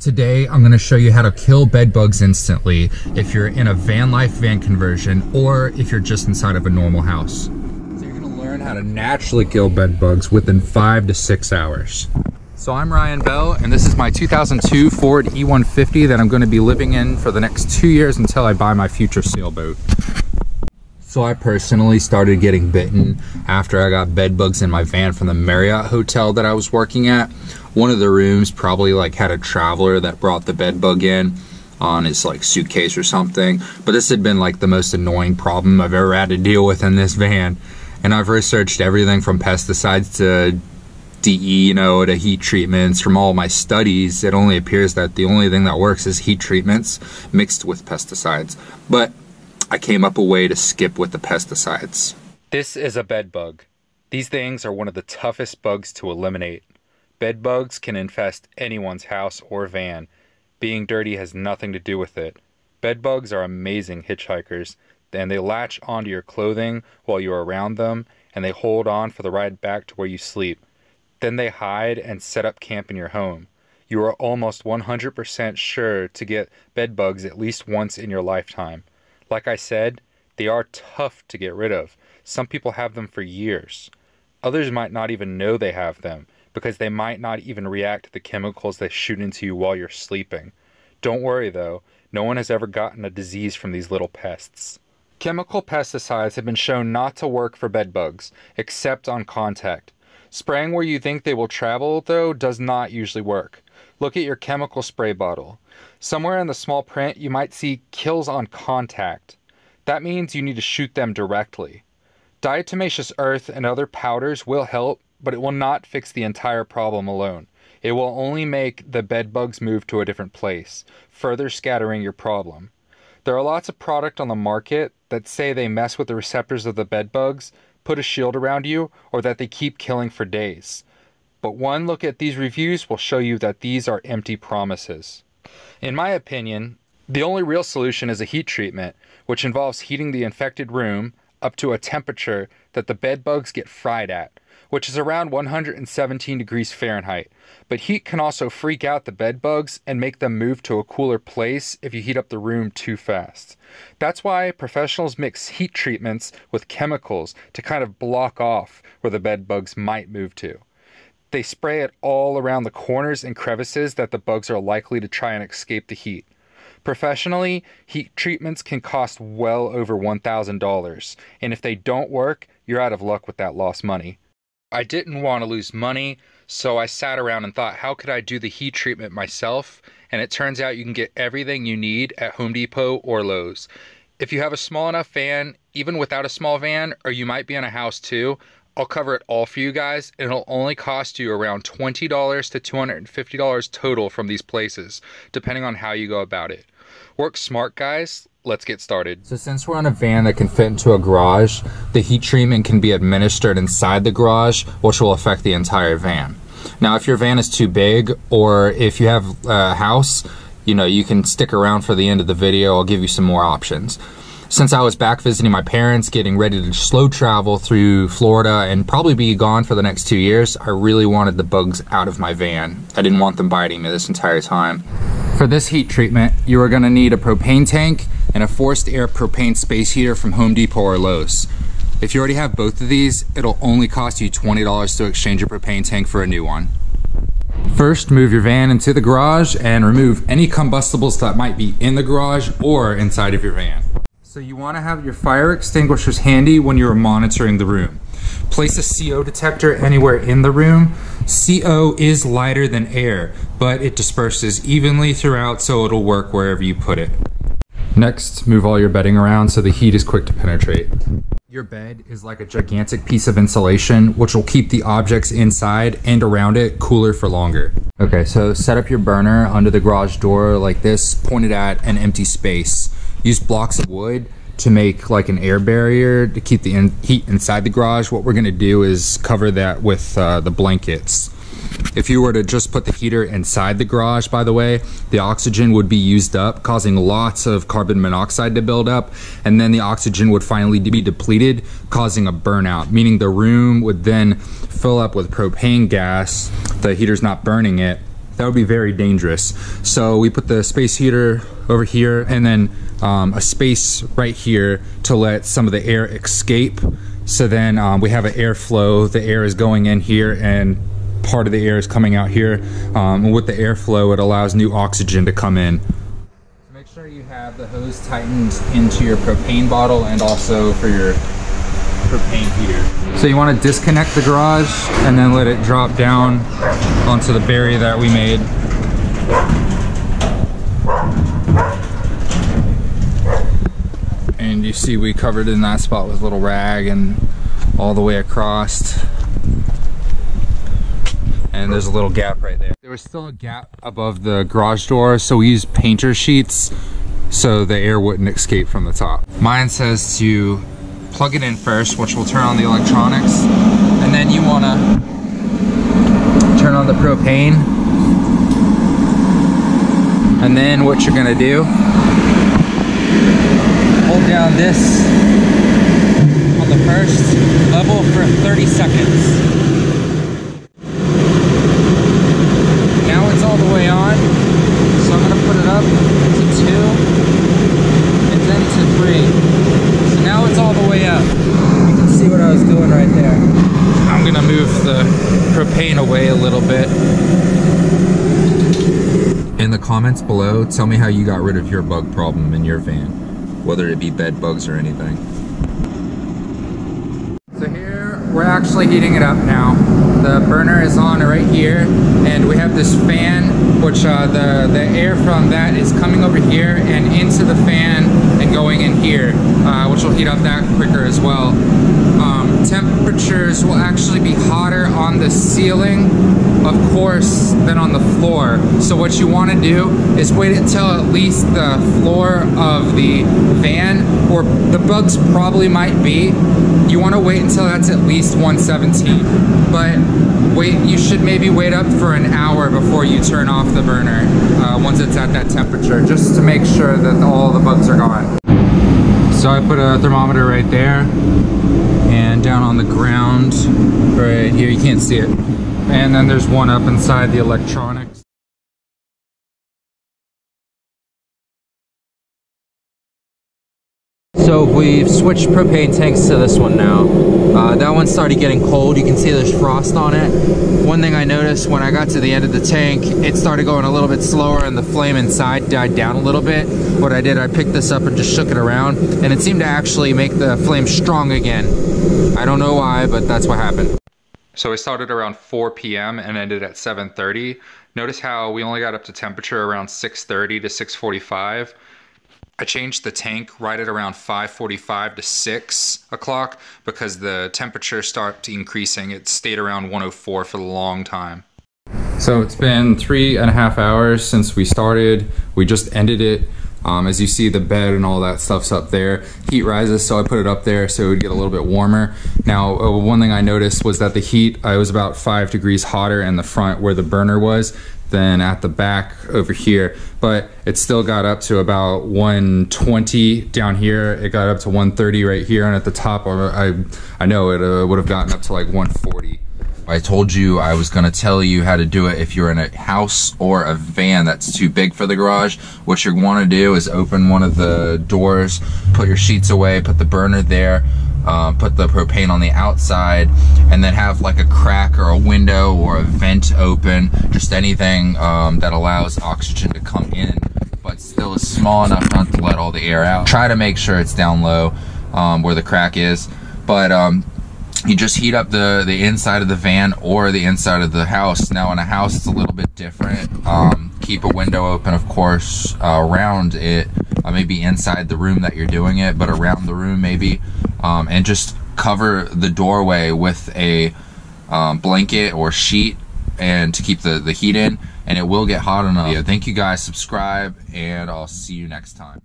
Today, I'm gonna show you how to kill bed bugs instantly if you're in a van life van conversion or if you're just inside of a normal house. So you're gonna learn how to naturally kill bed bugs within five to six hours. So I'm Ryan Bell and this is my 2002 Ford E150 that I'm gonna be living in for the next two years until I buy my future sailboat. So I personally started getting bitten after I got bed bugs in my van from the Marriott hotel that I was working at. One of the rooms probably like had a traveler that brought the bed bug in on his like suitcase or something. But this had been like the most annoying problem I've ever had to deal with in this van. And I've researched everything from pesticides to DE, you know, to heat treatments. From all my studies, it only appears that the only thing that works is heat treatments mixed with pesticides. But I came up a way to skip with the pesticides. This is a bed bug. These things are one of the toughest bugs to eliminate. Bed bugs can infest anyone's house or van. Being dirty has nothing to do with it. Bed bugs are amazing hitchhikers, and they latch onto your clothing while you're around them, and they hold on for the ride back to where you sleep. Then they hide and set up camp in your home. You are almost 100% sure to get bed bugs at least once in your lifetime. Like I said, they are tough to get rid of. Some people have them for years. Others might not even know they have them because they might not even react to the chemicals they shoot into you while you're sleeping. Don't worry though, no one has ever gotten a disease from these little pests. Chemical pesticides have been shown not to work for bed bugs, except on contact. Spraying where you think they will travel, though, does not usually work. Look at your chemical spray bottle. Somewhere in the small print, you might see kills on contact. That means you need to shoot them directly. Diatomaceous earth and other powders will help, but it will not fix the entire problem alone. It will only make the bed bugs move to a different place, further scattering your problem. There are lots of product on the market that say they mess with the receptors of the bed bugs, put a shield around you, or that they keep killing for days. But one look at these reviews will show you that these are empty promises. In my opinion, the only real solution is a heat treatment, which involves heating the infected room up to a temperature that the bed bugs get fried at, which is around 117 degrees Fahrenheit. But heat can also freak out the bed bugs and make them move to a cooler place if you heat up the room too fast. That's why professionals mix heat treatments with chemicals to kind of block off where the bed bugs might move to. They spray it all around the corners and crevices that the bugs are likely to try and escape the heat. Professionally, heat treatments can cost well over $1,000, and if they don't work, you're out of luck with that lost money. I didn't want to lose money, so I sat around and thought, how could I do the heat treatment myself? And it turns out you can get everything you need at Home Depot or Lowe's. If you have a small enough van, even without a small van, or you might be in a house too, I'll cover it all for you guys, and it'll only cost you around $20 to $250 total from these places, depending on how you go about it. Work smart, guys. Let's get started. So since we're on a van that can fit into a garage, the heat treatment can be administered inside the garage, which will affect the entire van. Now, if your van is too big, or if you have a house, you know, you can stick around for the end of the video. I'll give you some more options since I was back visiting my parents, getting ready to slow travel through Florida and probably be gone for the next two years, I really wanted the bugs out of my van. I didn't want them biting me this entire time. For this heat treatment, you are going to need a propane tank and a forced air propane space heater from Home Depot or Lowe's. If you already have both of these, it'll only cost you $20 to exchange your propane tank for a new one. First, move your van into the garage and remove any combustibles that might be in the garage or inside of your van. So you want to have your fire extinguishers handy when you're monitoring the room. Place a CO detector anywhere in the room. CO is lighter than air, but it disperses evenly throughout so it'll work wherever you put it. Next, move all your bedding around so the heat is quick to penetrate. Your bed is like a gigantic piece of insulation, which will keep the objects inside and around it cooler for longer. Okay, so set up your burner under the garage door like this, pointed at an empty space use blocks of wood to make like an air barrier to keep the in heat inside the garage. What we're gonna do is cover that with uh, the blankets. If you were to just put the heater inside the garage, by the way, the oxygen would be used up, causing lots of carbon monoxide to build up, and then the oxygen would finally be depleted, causing a burnout, meaning the room would then fill up with propane gas, the heater's not burning it, that would be very dangerous. So we put the space heater over here and then um, a space right here to let some of the air escape. So then um, we have an airflow. The air is going in here and part of the air is coming out here. Um, with the airflow, it allows new oxygen to come in. Make sure you have the hose tightened into your propane bottle and also for your propane heater. So you want to disconnect the garage and then let it drop down onto the berry that we made. And you see we covered in that spot with a little rag and all the way across and there's a little gap right there. There was still a gap above the garage door, so we used painter sheets so the air wouldn't escape from the top. Mine says to plug it in first, which will turn on the electronics, and then you wanna turn on the propane, and then what you're gonna do, hold down this on the first level for 30 seconds. Now it's all the way on. So I'm gonna put it up to two and then to three. So now it's all the way up. You can see what I was doing right there. I'm gonna move the propane away a little bit. In the comments below, tell me how you got rid of your bug problem in your van, whether it be bed bugs or anything. So here, we're actually heating it up now. The burner is on right here, and we have this fan, which uh, the, the air from that is coming over here and into the fan and going in here, uh, which will heat up that quicker as well. Temperatures will actually be hotter on the ceiling, of course, than on the floor. So what you want to do is wait until at least the floor of the van, or the bugs probably might be, you want to wait until that's at least 117. But wait, you should maybe wait up for an hour before you turn off the burner uh, once it's at that temperature, just to make sure that all the bugs are gone. So I put a thermometer right there and down on the ground right here, you can't see it. And then there's one up inside the electronics. So we've switched propane tanks to this one now. Uh, that one started getting cold. You can see there's frost on it. One thing I noticed when I got to the end of the tank, it started going a little bit slower and the flame inside died down a little bit. What I did, I picked this up and just shook it around and it seemed to actually make the flame strong again. I don't know why, but that's what happened. So we started around 4 p.m. and ended at 7.30. Notice how we only got up to temperature around 6.30 to 6.45. I changed the tank right at around 5:45 to 6 o'clock because the temperature started increasing. It stayed around 104 for a long time. So it's been three and a half hours since we started. We just ended it. Um, as you see, the bed and all that stuff's up there. Heat rises, so I put it up there so it would get a little bit warmer. Now, uh, one thing I noticed was that the heat, I was about five degrees hotter in the front where the burner was than at the back over here but it still got up to about 120 down here it got up to 130 right here and at the top I, I know it uh, would have gotten up to like 140 I told you I was going to tell you how to do it if you're in a house or a van that's too big for the garage. What you want to do is open one of the doors, put your sheets away, put the burner there, uh, put the propane on the outside, and then have like a crack or a window or a vent open, just anything um, that allows oxygen to come in, but still is small enough not to let all the air out. Try to make sure it's down low um, where the crack is, but um, you just heat up the the inside of the van or the inside of the house. Now in a house, it's a little bit different. Um, keep a window open, of course, uh, around it, uh, maybe inside the room that you're doing it, but around the room maybe um, and just cover the doorway with a um, blanket or sheet and to keep the, the heat in and it will get hot enough. Yeah, thank you guys, subscribe, and I'll see you next time.